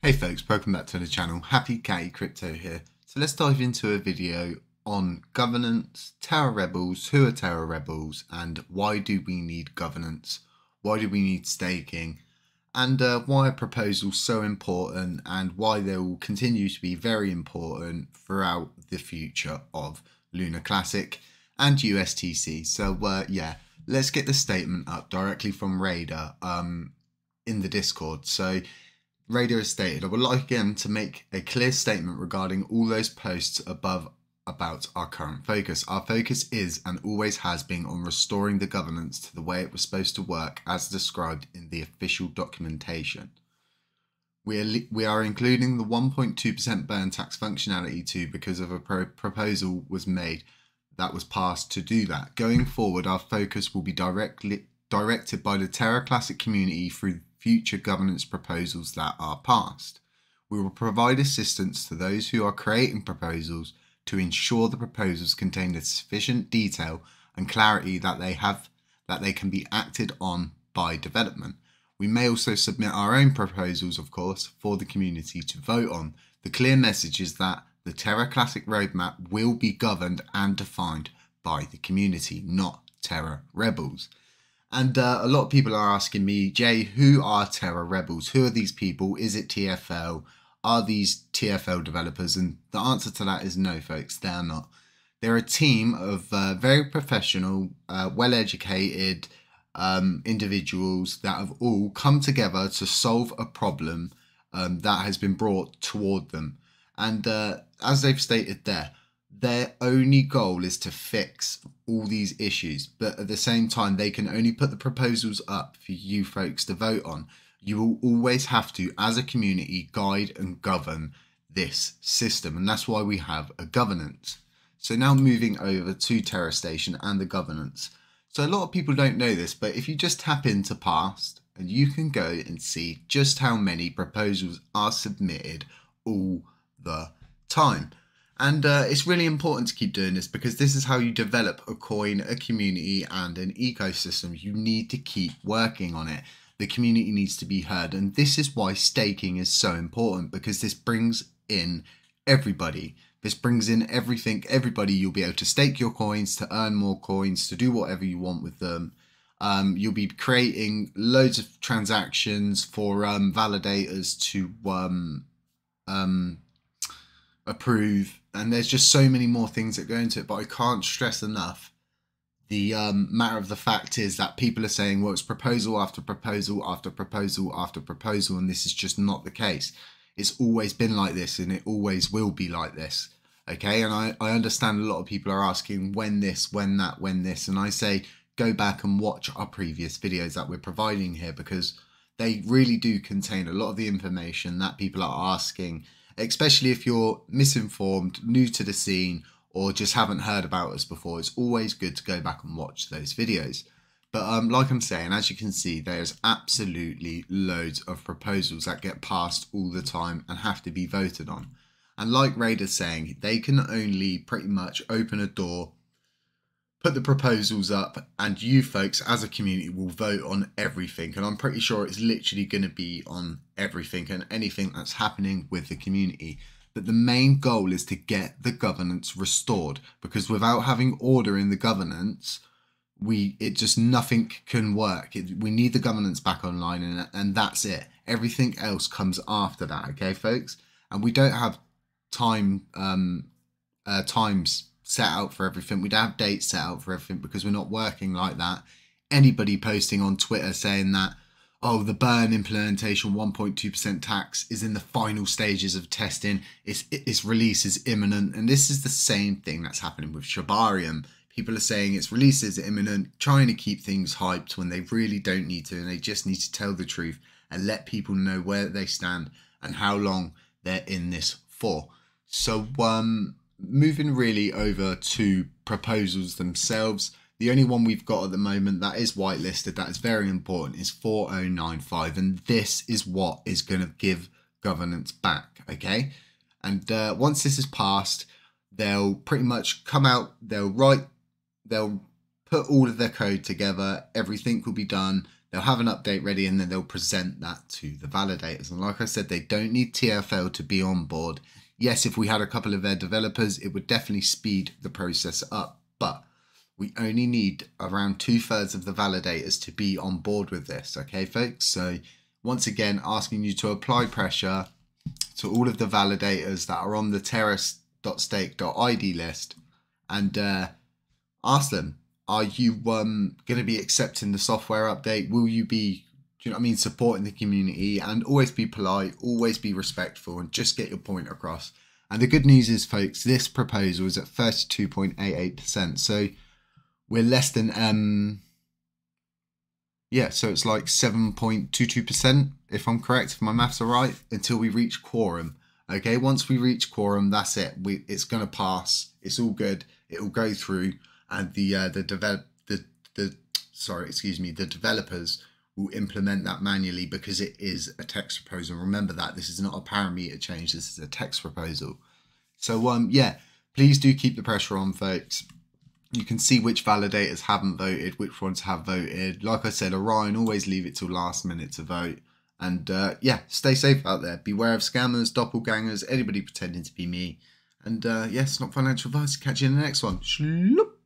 Hey folks, welcome back to the channel. Happy Catty Crypto here. So let's dive into a video on governance, Terra Rebels, who are Terra Rebels, and why do we need governance? Why do we need staking? And uh, why are proposals so important and why they will continue to be very important throughout the future of Luna Classic and USTC. So uh, yeah, let's get the statement up directly from Raider um, in the Discord. So Has stated, I would like again to make a clear statement regarding all those posts above about our current focus. Our focus is and always has been on restoring the governance to the way it was supposed to work as described in the official documentation. We are, we are including the 1.2% burn tax functionality too because of a pro proposal was made that was passed to do that. Going forward, our focus will be directly directed by the Terra Classic community through future governance proposals that are passed. We will provide assistance to those who are creating proposals to ensure the proposals contain the sufficient detail and clarity that they have that they can be acted on by development. We may also submit our own proposals, of course, for the community to vote on. The clear message is that the Terra Classic roadmap will be governed and defined by the community, not Terra Rebels. And uh, a lot of people are asking me, Jay, who are Terra Rebels? Who are these people? Is it TFL? Are these TFL developers? And the answer to that is no, folks, they're not. They're a team of uh, very professional, uh, well educated um, individuals that have all come together to solve a problem um, that has been brought toward them. And uh, as they've stated there, their only goal is to fix all these issues, but at the same time, they can only put the proposals up for you folks to vote on. You will always have to, as a community, guide and govern this system, and that's why we have a governance. So now moving over to Terra Station and the governance. So a lot of people don't know this, but if you just tap into past, and you can go and see just how many proposals are submitted all the time. And uh, it's really important to keep doing this because this is how you develop a coin, a community, and an ecosystem. You need to keep working on it. The community needs to be heard. And this is why staking is so important because this brings in everybody. This brings in everything, everybody. You'll be able to stake your coins, to earn more coins, to do whatever you want with them. Um, you'll be creating loads of transactions for um, validators to um, um approve, and there's just so many more things that go into it. But I can't stress enough the um, matter of the fact is that people are saying, well, it's proposal after proposal after proposal after proposal, and this is just not the case. It's always been like this, and it always will be like this. Okay, and I, I understand a lot of people are asking when this, when that, when this, and I say go back and watch our previous videos that we're providing here because they really do contain a lot of the information that people are asking especially if you're misinformed, new to the scene, or just haven't heard about us before. It's always good to go back and watch those videos. But um, like I'm saying, as you can see, there's absolutely loads of proposals that get passed all the time and have to be voted on. And like Raider's saying, they can only pretty much open a door put the proposals up and you folks as a community will vote on everything. And i'm pretty sure it's literally going to be on everything and anything that's happening with the community. But the main goal is to get the governance restored because without having order in the governance we it just nothing can work. It, we need the governance back online and, and that's it. Everything else comes after that okay folks? And we don't have time um uh, times set out for everything. We don't have dates set out for everything because we're not working like that. Anybody posting on Twitter saying that, oh, the burn implementation 1.2% tax is in the final stages of testing, its, its release is imminent. And this is the same thing that's happening with Shibarium. People are saying its release is imminent, trying to keep things hyped when they really don't need to, and they just need to tell the truth and let people know where they stand and how long they're in this for. So, um, moving really over to proposals themselves, the only one we've got at the moment that is whitelisted, that is very important, is 4095. And this is what is going to give governance back, okay? And uh, once this is passed, they'll pretty much come out, they'll write, they'll put all of their code together, everything will be done, they'll have an update ready and then they'll present that to the validators. And like I said, they don't need TFL to be on board. Yes, if we had a couple of their developers, it would definitely speed the process up. But we only need around two thirds of the validators to be on board with this. Okay, folks. So once again, asking you to apply pressure to all of the validators that are on the terrace.stake.id list and uh, ask them are you um, going to be accepting the software update? Will you be, do you know what I mean, supporting the community and always be polite, always be respectful, and just get your point across. And the good news is, folks, this proposal is at 32.88%. So we're less than, um, yeah, so it's like 7.22%, if I'm correct, if my maths are right, until we reach quorum. Okay, once we reach quorum, that's it. We, it's going to pass. It's all good. It will go through and the uh, the develop the the sorry excuse me the developers will implement that manually because it is a text proposal. Remember that this is not a parameter change. This is a text proposal. So um yeah, please do keep the pressure on, folks. You can see which validators haven't voted, which ones have voted. Like I said, Orion always leave it till last minute to vote. And uh, yeah, stay safe out there. Beware of scammers, doppelgangers, anybody pretending to be me. And uh, yes, not financial advice. Catch you in the next one. Shloop.